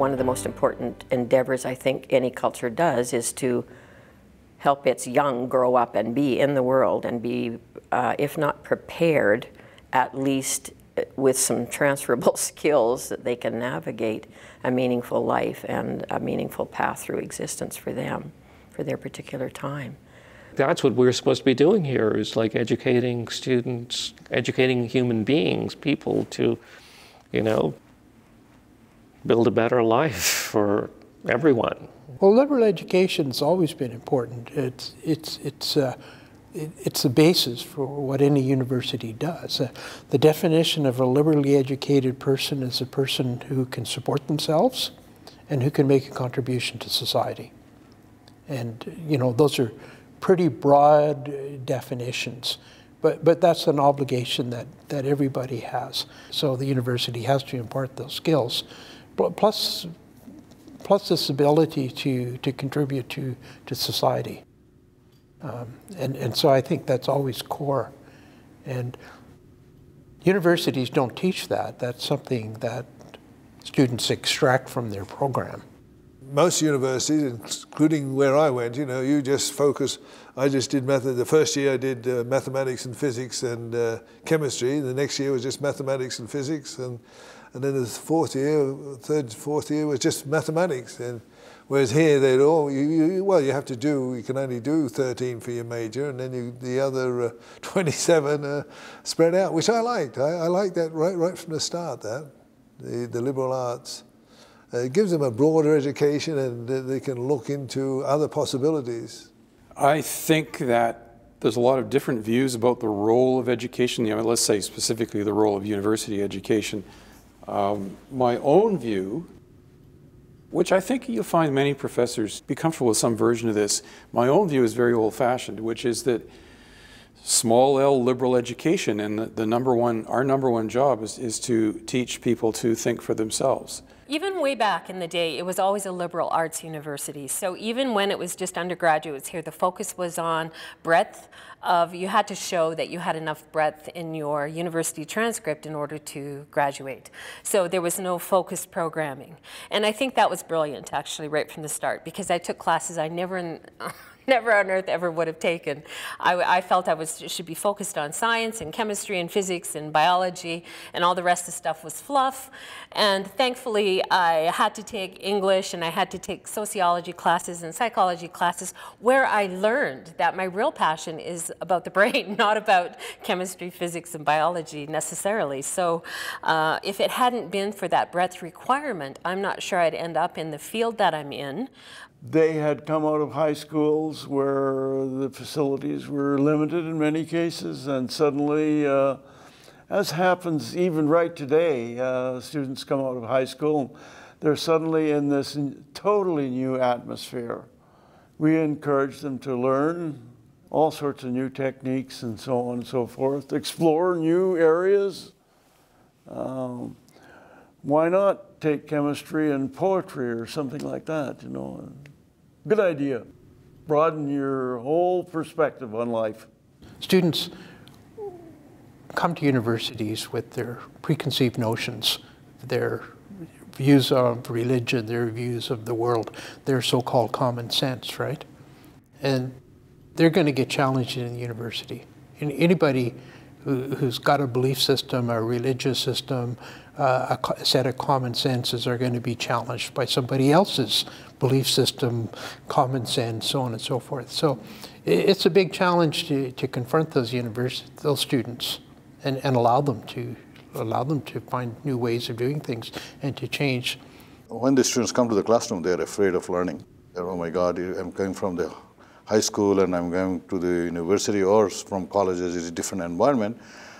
one of the most important endeavors I think any culture does is to help its young grow up and be in the world and be, uh, if not prepared, at least with some transferable skills that they can navigate a meaningful life and a meaningful path through existence for them, for their particular time. That's what we're supposed to be doing here is like educating students, educating human beings, people to, you know, build a better life for everyone. Well, liberal education's always been important. It's, it's, it's, uh, it, it's the basis for what any university does. Uh, the definition of a liberally educated person is a person who can support themselves and who can make a contribution to society. And, you know, those are pretty broad uh, definitions. But, but that's an obligation that, that everybody has. So the university has to impart those skills. Plus, plus this ability to, to contribute to, to society. Um, and, and so I think that's always core. And universities don't teach that. That's something that students extract from their program. Most universities, including where I went, you know, you just focus. I just did method. The first year I did uh, mathematics and physics and uh, chemistry. The next year was just mathematics and physics, and and then the fourth year, third, fourth year was just mathematics. And whereas here they'd all, you, you, well, you have to do, you can only do 13 for your major, and then you, the other uh, 27 uh, spread out, which I liked. I, I liked that right, right from the start, that, the, the liberal arts. Uh, it gives them a broader education and they can look into other possibilities. I think that there's a lot of different views about the role of education, you know, let's say specifically the role of university education. Um, my own view, which I think you'll find many professors be comfortable with some version of this, my own view is very old fashioned, which is that small L liberal education and the, the number one, our number one job is, is to teach people to think for themselves even way back in the day, it was always a liberal arts university. So even when it was just undergraduates here, the focus was on breadth of, you had to show that you had enough breadth in your university transcript in order to graduate. So there was no focused programming. And I think that was brilliant, actually, right from the start, because I took classes I never, never on earth ever would have taken. I, I, felt I was should be focused on science and chemistry and physics and biology, and all the rest of stuff was fluff. And thankfully, I had to take English and I had to take sociology classes and psychology classes where I learned that my real passion is about the brain, not about chemistry, physics, and biology necessarily. So uh, if it hadn't been for that breadth requirement, I'm not sure I'd end up in the field that I'm in. They had come out of high schools where the facilities were limited in many cases, and suddenly, uh, as happens even right today, uh, students come out of high school, they're suddenly in this totally new atmosphere. We encourage them to learn all sorts of new techniques and so on and so forth, explore new areas. Um, why not take chemistry and poetry or something like that, you know? Good idea. Broaden your whole perspective on life. Students come to universities with their preconceived notions, their views of religion, their views of the world, their so-called common sense, right? And they're going to get challenged in the university. And anybody who, has got a belief system, a religious system, uh, a set of common senses are going to be challenged by somebody else's belief system, common sense, so on and so forth. So it's a big challenge to, to confront those those students and, and allow them to allow them to find new ways of doing things and to change. When the students come to the classroom, they're afraid of learning. They're, oh my God, I'm coming from the high school and I'm going to the university or from colleges, it's a different environment.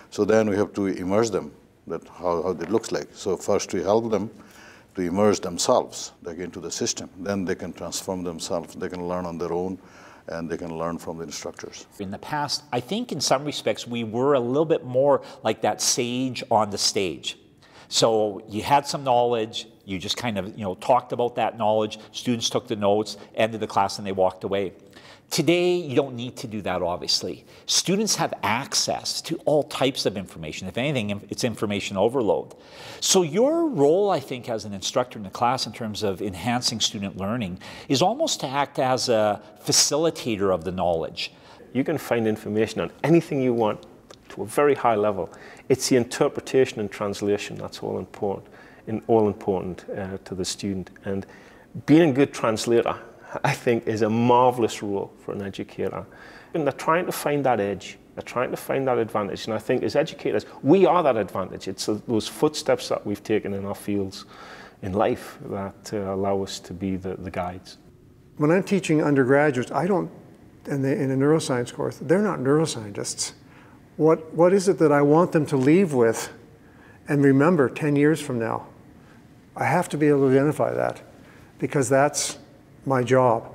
So then we have to immerse them that how, how it looks like. So first we help them to immerse themselves like, into the system. Then they can transform themselves. They can learn on their own and they can learn from the instructors. In the past, I think in some respects we were a little bit more like that sage on the stage. So you had some knowledge, you just kind of you know talked about that knowledge, students took the notes, ended the class and they walked away. Today, you don't need to do that, obviously. Students have access to all types of information. If anything, it's information overload. So, your role, I think, as an instructor in the class in terms of enhancing student learning is almost to act as a facilitator of the knowledge. You can find information on anything you want to a very high level. It's the interpretation and translation that's all important, and all important uh, to the student. And being a good translator I think, is a marvelous role for an educator. And they're trying to find that edge. They're trying to find that advantage. And I think as educators, we are that advantage. It's those footsteps that we've taken in our fields in life that uh, allow us to be the, the guides. When I'm teaching undergraduates, I don't, in, the, in a neuroscience course, they're not neuroscientists. What, what is it that I want them to leave with and remember 10 years from now? I have to be able to identify that because that's my job.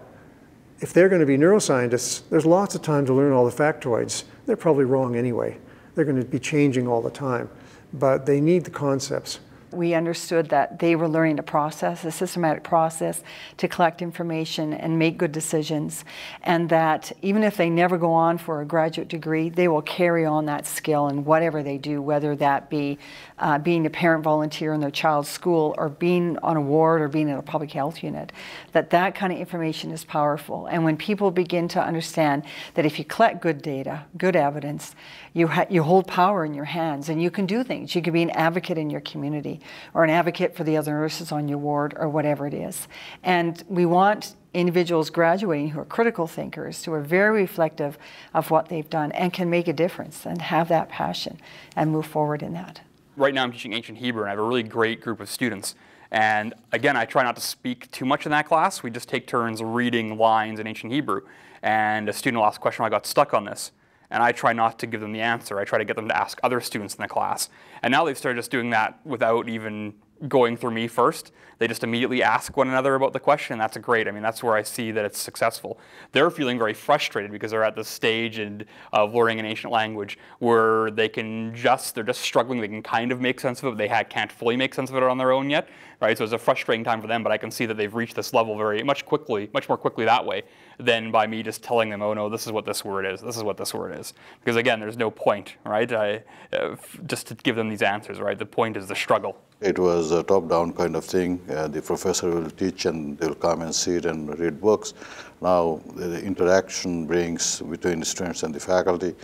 If they're going to be neuroscientists, there's lots of time to learn all the factoids. They're probably wrong anyway. They're going to be changing all the time. But they need the concepts we understood that they were learning a process, a systematic process to collect information and make good decisions, and that even if they never go on for a graduate degree, they will carry on that skill in whatever they do, whether that be uh, being a parent volunteer in their child's school or being on a ward or being in a public health unit, that that kind of information is powerful. And when people begin to understand that if you collect good data, good evidence, you, you hold power in your hands and you can do things. You can be an advocate in your community or an advocate for the other nurses on your ward or whatever it is. And we want individuals graduating who are critical thinkers, who are very reflective of what they've done and can make a difference and have that passion and move forward in that. Right now I'm teaching ancient Hebrew and I have a really great group of students. And again, I try not to speak too much in that class. We just take turns reading lines in ancient Hebrew. And a student will ask a question, I got stuck on this and I try not to give them the answer. I try to get them to ask other students in the class. And now they've started just doing that without even going through me first. They just immediately ask one another about the question, and that's great. I mean, that's where I see that it's successful. They're feeling very frustrated because they're at this stage in, of learning an ancient language where they can just, they're just struggling. They can kind of make sense of it, but they can't fully make sense of it on their own yet, right? So it's a frustrating time for them, but I can see that they've reached this level very much quickly, much more quickly that way than by me just telling them, oh no, this is what this word is, this is what this word is. Because again, there's no point, right? I, uh, just to give them these answers, right? The point is the struggle. It was a top-down kind of thing. Uh, the professor will teach and they'll come and sit and read books. Now the interaction brings between the students and the faculty.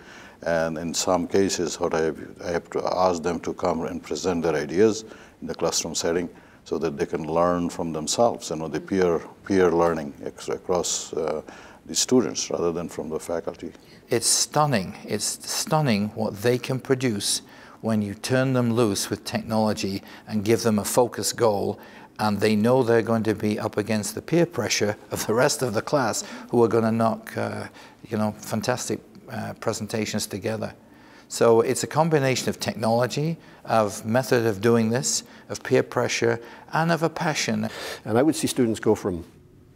And in some cases, what I have, I have to ask them to come and present their ideas in the classroom setting so that they can learn from themselves, you know, the peer, peer learning across uh, the students rather than from the faculty. It's stunning. It's stunning what they can produce when you turn them loose with technology and give them a focused goal and they know they're going to be up against the peer pressure of the rest of the class who are going to knock, uh, you know, fantastic uh, presentations together. So it's a combination of technology, of method of doing this, of peer pressure, and of a passion. And I would see students go from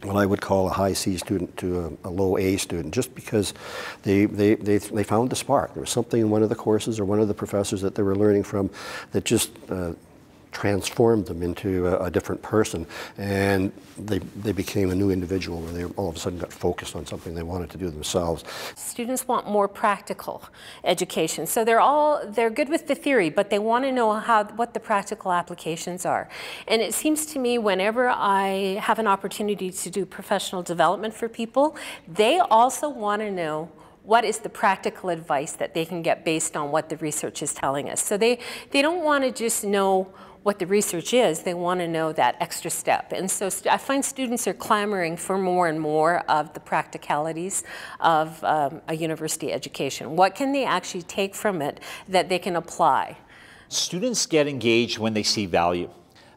what I would call a high C student to a, a, low A student, just because they, they, they, they, found the spark. There was something in one of the courses or one of the professors that they were learning from that just uh, transformed them into a, a, different person and they, they became a new individual where they all of a sudden got focused on something they wanted to do themselves. Students want more practical education. So they're all, they're good with the theory, but they want to know how, what the practical applications are. And it seems to me whenever I have an opportunity to do professional development for people, they also want to know what is the practical advice that they can get based on what the research is telling us. So they, they don't want to just know what the research is, they want to know that extra step. And so I find students are clamoring for more and more of the practicalities of um, a university education. What can they actually take from it that they can apply? Students get engaged when they see value.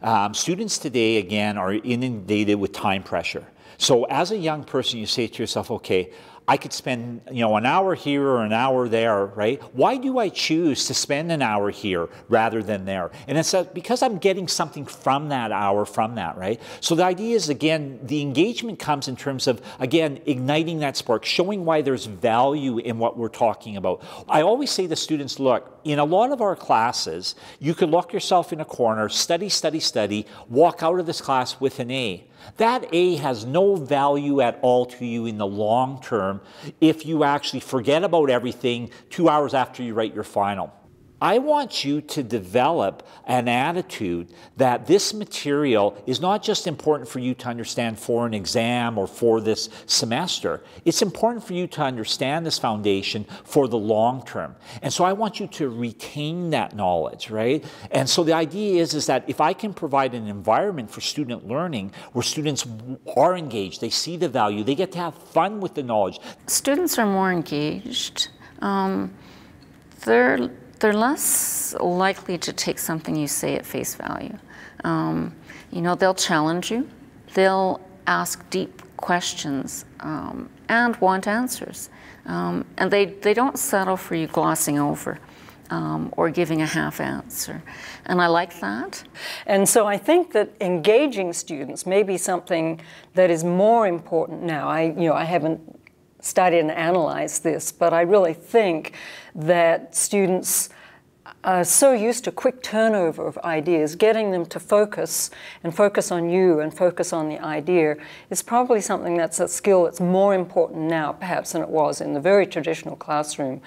Um, students today, again, are inundated with time pressure. So as a young person, you say to yourself, okay, I could spend, you know, an hour here or an hour there, right? Why do I choose to spend an hour here rather than there? And it's uh, because I'm getting something from that hour, from that, right? So the idea is, again, the engagement comes in terms of, again, igniting that spark, showing why there's value in what we're talking about. I always say to students, look, in a lot of our classes, you could lock yourself in a corner, study, study, study, walk out of this class with an A. That A has no value at all to you in the long term if you actually forget about everything two hours after you write your final. I want you to develop an attitude that this material is not just important for you to understand for an exam or for this semester. It's important for you to understand this foundation for the long term. And so I want you to retain that knowledge, right? And so the idea is, is that if I can provide an environment for student learning where students are engaged, they see the value, they get to have fun with the knowledge. Students are more engaged. Um, they're they're less likely to take something you say at face value. Um, you know, they'll challenge you, they'll ask deep questions um, and want answers. Um, and they, they don't settle for you glossing over. Um, or giving a half answer. And I like that. And so I think that engaging students may be something that is more important now. I, you know, I haven't studied and analyze this, but I really think that students are so used to quick turnover of ideas, getting them to focus and focus on you and focus on the idea is probably something that's a skill that's more important now, perhaps, than it was in the very traditional classroom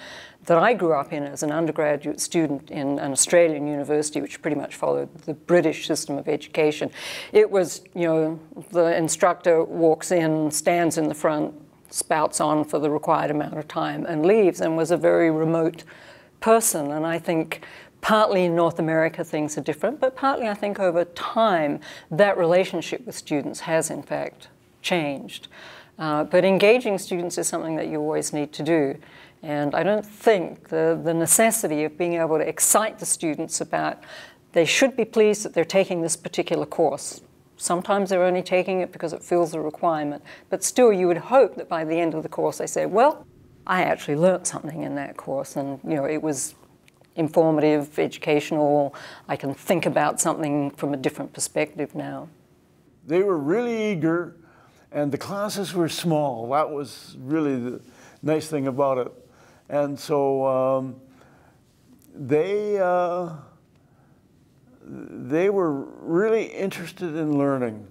that I grew up in as an undergraduate student in an Australian university, which pretty much followed the British system of education. It was, you know, the instructor walks in, stands in the front, spouts on for the required amount of time and leaves and was a very remote person. And I think partly in North America things are different, but partly I think over time that relationship with students has in fact changed. Uh, but engaging students is something that you always need to do. And I don't think the, the necessity of being able to excite the students about they should be pleased that they're taking this particular course. Sometimes they're only taking it because it fills a requirement. But still, you would hope that by the end of the course they say, well, I actually learnt something in that course and you know it was informative, educational. I can think about something from a different perspective now. They were really eager and the classes were small. That was really the nice thing about it. And so um, they, uh, they were really interested in learning.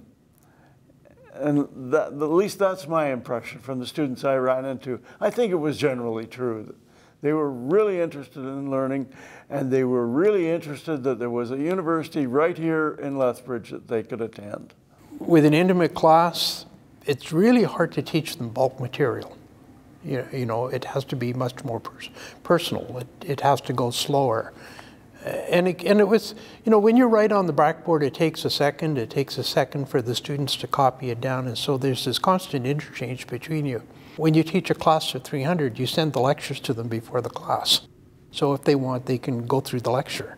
And that, at least that's my impression from the students I ran into. I think it was generally true. They were really interested in learning, and they were really interested that there was a university right here in Lethbridge that they could attend. With an intimate class, it's really hard to teach them bulk material. You, know, it has to be much more pers personal. It, it has to go slower and it, and it was, you know, when you write on the blackboard, it takes a second. It takes a second for the students to copy it down, and so there's this constant interchange between you. When you teach a class of 300, you send the lectures to them before the class. So if they want, they can go through the lecture.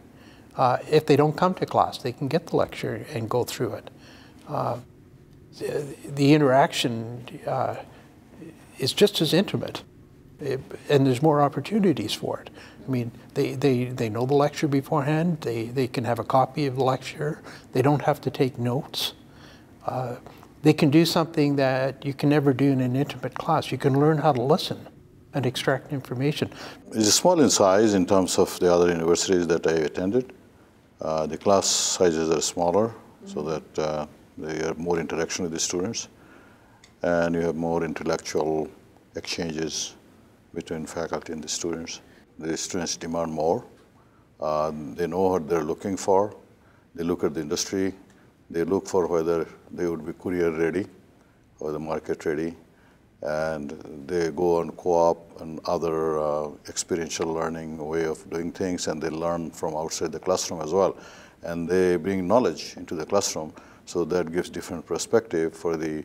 Uh, if they don't come to class, they can get the lecture and go through it. Uh, the, the, interaction uh, is just as intimate, it, and there's more opportunities for it. I mean, they, they, they know the lecture beforehand. They, they can have a copy of the lecture. They don't have to take notes. Uh, they can do something that you can never do in an intimate class. You can learn how to listen and extract information. It's small in size in terms of the other universities that I attended. Uh, the class sizes are smaller so that uh, they have more interaction with the students and you have more intellectual exchanges between faculty and the students the students demand more. Uh, they know what they're looking for. They look at the industry. They look for whether they would be career ready or the market ready. And they go on co-op and other uh, experiential learning way of doing things, and they learn from outside the classroom as well. And they bring knowledge into the classroom, so that gives different perspective for the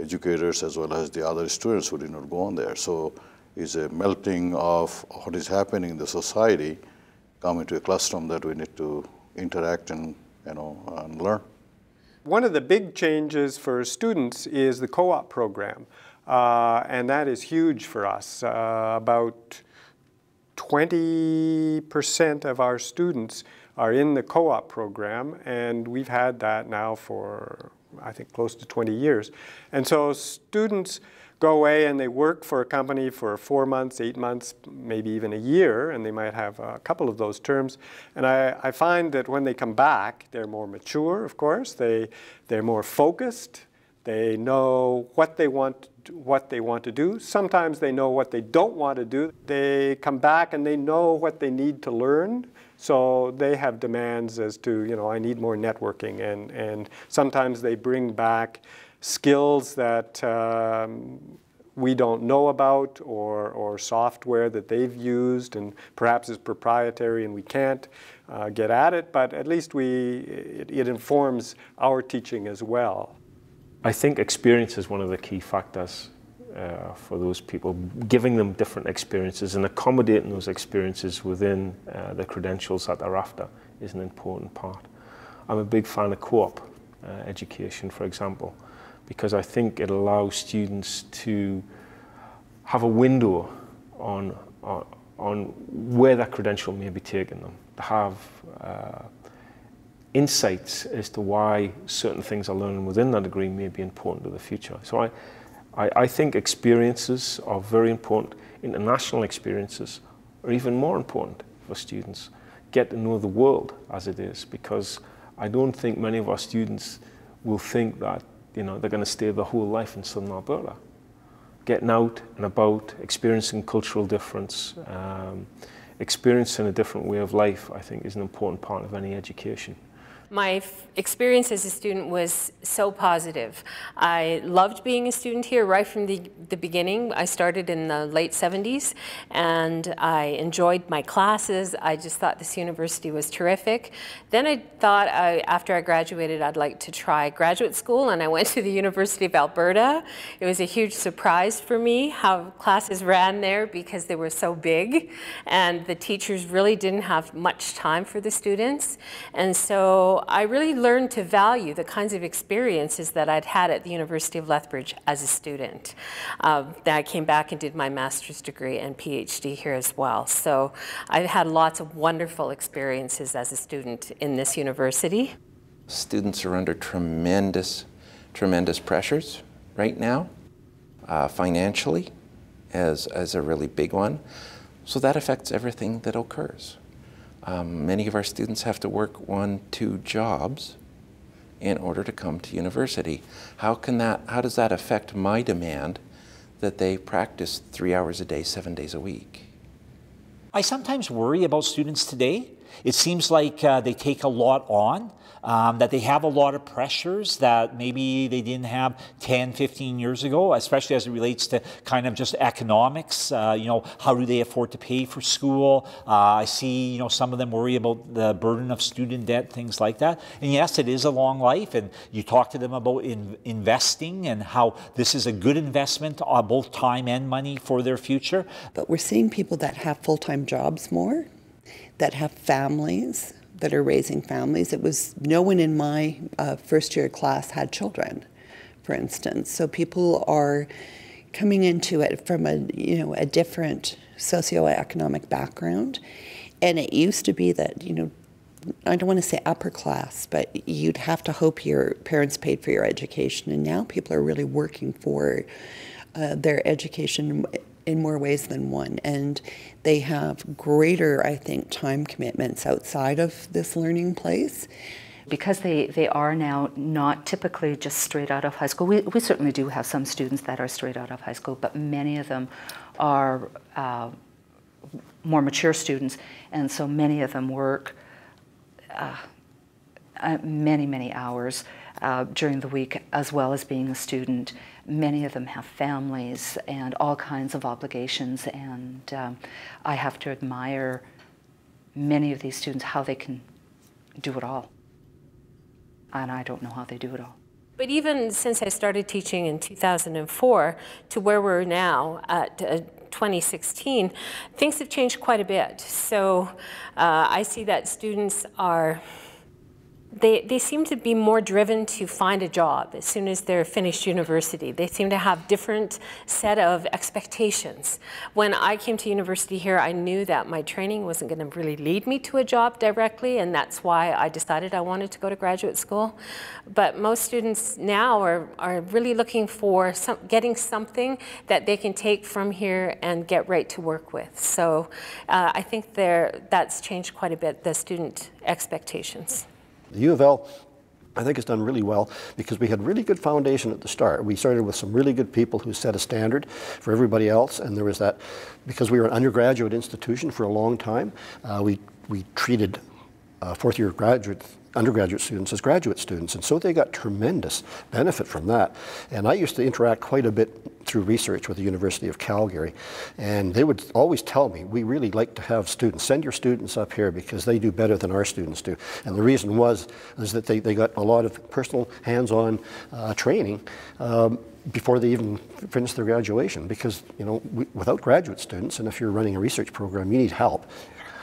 educators as well as the other students who did not go on there. So is a melting of what is happening in the society come into a classroom that we need to interact and, you know, and learn. One of the big changes for students is the co-op program, uh, and that is huge for us. Uh, about 20% of our students are in the co-op program, and we've had that now for, I think, close to 20 years. And so students go away and they work for a company for four months, eight months, maybe even a year, and they might have a couple of those terms. And I, I find that when they come back, they're more mature, of course. They, they're more focused. They know what they want what they want to do. Sometimes they know what they don't want to do. They come back and they know what they need to learn. So they have demands as to, you know, I need more networking. And, and sometimes they bring back skills that um, we don't know about or, or software that they've used and perhaps is proprietary and we can't uh, get at it, but at least we, it, it informs our teaching as well. I think experience is one of the key factors uh, for those people, giving them different experiences and accommodating those experiences within uh, the credentials that they're after is an important part. I'm a big fan of co-op uh, education, for example, because I think it allows students to have a window on, on, on where that credential may be taking them, to have uh, insights as to why certain things are learning within that degree may be important to the future. So I, I, I think experiences are very important. International experiences are even more important for students. Get to know the world as it is, because I don't think many of our students will think that you know, they're going to stay their whole life in Southern Alberta. Getting out and about, experiencing cultural difference, um, experiencing a different way of life, I think is an important part of any education. My experience as a student was so positive. I loved being a student here right from the, the beginning. I started in the late 70s and I enjoyed my classes. I just thought this university was terrific. Then I thought I, after I graduated I'd like to try graduate school and I went to the University of Alberta. It was a huge surprise for me how classes ran there because they were so big and the teachers really didn't have much time for the students. And so I really learned to value the kinds of experiences that I'd had at the University of Lethbridge as a student. Uh, then I came back and did my master's degree and PhD here as well. So I've had lots of wonderful experiences as a student in this university. Students are under tremendous, tremendous pressures right now, uh, financially as, as a really big one. So that affects everything that occurs. Um, many of our students have to work one, two jobs in order to come to university. How can that, how does that affect my demand that they practice three hours a day, seven days a week? I sometimes worry about students today. It seems like uh, they take a lot on um, that they have a lot of pressures that maybe they didn't have 10, 15 years ago, especially as it relates to kind of just economics. Uh, you know, how do they afford to pay for school? Uh, I see, you know, some of them worry about the burden of student debt, things like that. And yes, it is a long life, and you talk to them about in, investing and how this is a good investment, uh, both time and money for their future. But we're seeing people that have full-time jobs more, that have families, that are raising families. It was no one in my uh, first year class had children, for instance. So people are coming into it from a you know a different socioeconomic background, and it used to be that you know. I don't want to say upper class, but you'd have to hope your parents paid for your education. And now people are really working for uh, their education in more ways than one. And they have greater, I think, time commitments outside of this learning place. Because they, they are now not typically just straight out of high school. We, we certainly do have some students that are straight out of high school, but many of them are uh, more mature students, and so many of them work uh, uh, many, many hours uh, during the week as well as being a student. Many of them have families and all kinds of obligations, and um, I have to admire many of these students how they can do it all. And I don't know how they do it all. But even since I started teaching in 2004 to where we're now at uh, 2016, things have changed quite a bit. So uh, I see that students are they, they seem to be more driven to find a job as soon as they're finished university. They seem to have different set of expectations. When I came to university here, I knew that my training wasn't going to really lead me to a job directly, and that's why I decided I wanted to go to graduate school. But most students now are, are really looking for some, getting something that they can take from here and get right to work with. So uh, I think that's changed quite a bit, the student expectations. The U of L I think it's done really well because we had really good foundation at the start. We started with some really good people who set a standard for everybody else, and there was that because we were an undergraduate institution for a long time. Uh, we we treated uh, fourth year graduate undergraduate students as graduate students. And so they got tremendous benefit from that. And I used to interact quite a bit through research with the University of Calgary. And they would always tell me, we really like to have students, send your students up here because they do better than our students do. And the reason was is that they, they got a lot of personal hands-on uh, training um, before they even finish their graduation because you know we, without graduate students and if you're running a research program you need help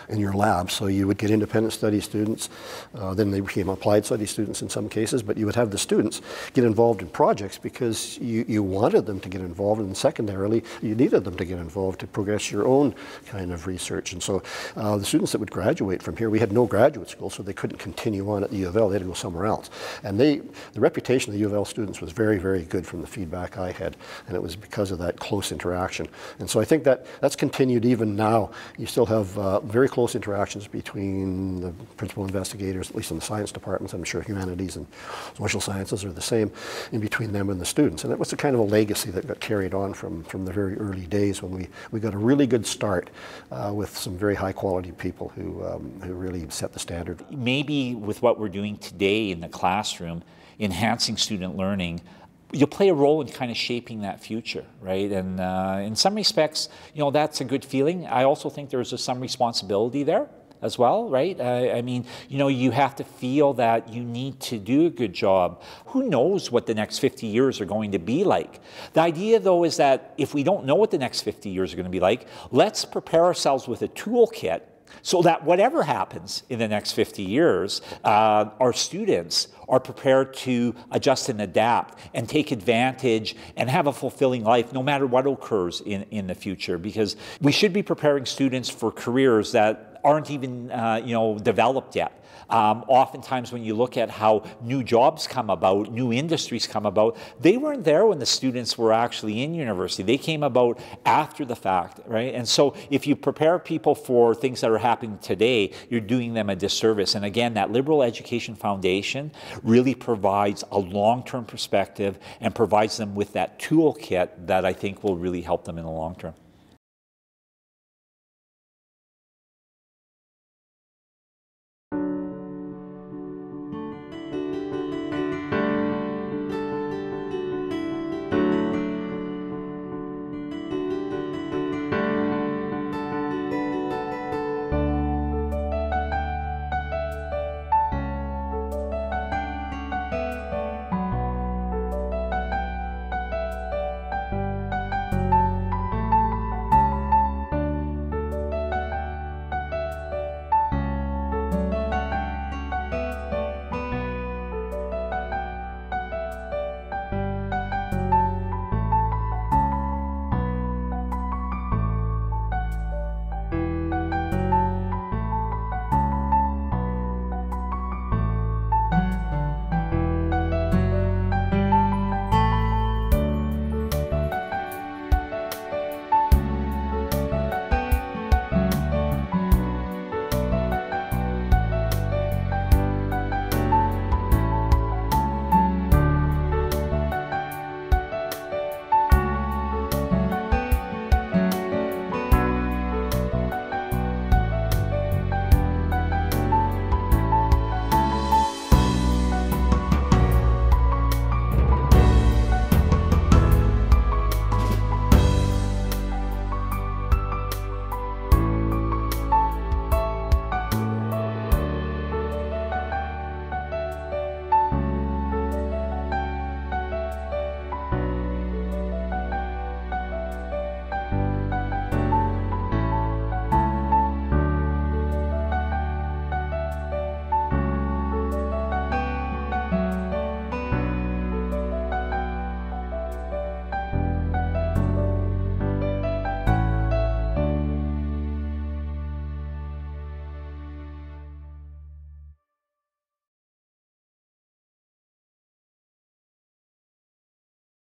in your lab. So you would get independent study students, uh, then they became applied study students in some cases, but you would have the students get involved in projects because you, you wanted them to get involved, and secondarily, you needed them to get involved to progress your own kind of research. And so uh, the students that would graduate from here, we had no graduate school, so they couldn't continue on at the U of L, they had to go somewhere else. And they, the reputation of the U of L students was very, very good from the feedback I had, and it was because of that close interaction. And so I think that that's continued even now. You still have uh, very close close interactions between the principal investigators, at least in the science departments. I'm sure humanities and social sciences are the same in between them and the students. And it was a kind of a legacy that got carried on from, from the very early days when we, we got a really good start uh, with some very high quality people who, um, who really set the standard. Maybe with what we're doing today in the classroom, enhancing student learning, you'll play a role in kind of shaping that future, right? And uh, in some respects, you know, that's a good feeling. I also think there's a, some responsibility there as well, right? I mean, you know, you have to feel that you need to do a good job. Who knows what the next 50 years are going to be like? The idea, though, is that if we don't know what the next 50 years are going to be like, let's prepare ourselves with a toolkit so that whatever happens in the next 50 years, uh, our students are prepared to adjust and adapt and take advantage and have a fulfilling life no matter what occurs in, in the future. Because we should be preparing students for careers that aren't even uh, you know developed yet um, oftentimes, when you look at how new jobs come about, new industries come about, they weren't there when the students were actually in university. They came about after the fact, right? And so, if you prepare people for things that are happening today, you're doing them a disservice. And again, that Liberal Education Foundation really provides a long term perspective and provides them with that toolkit that I think will really help them in the long term.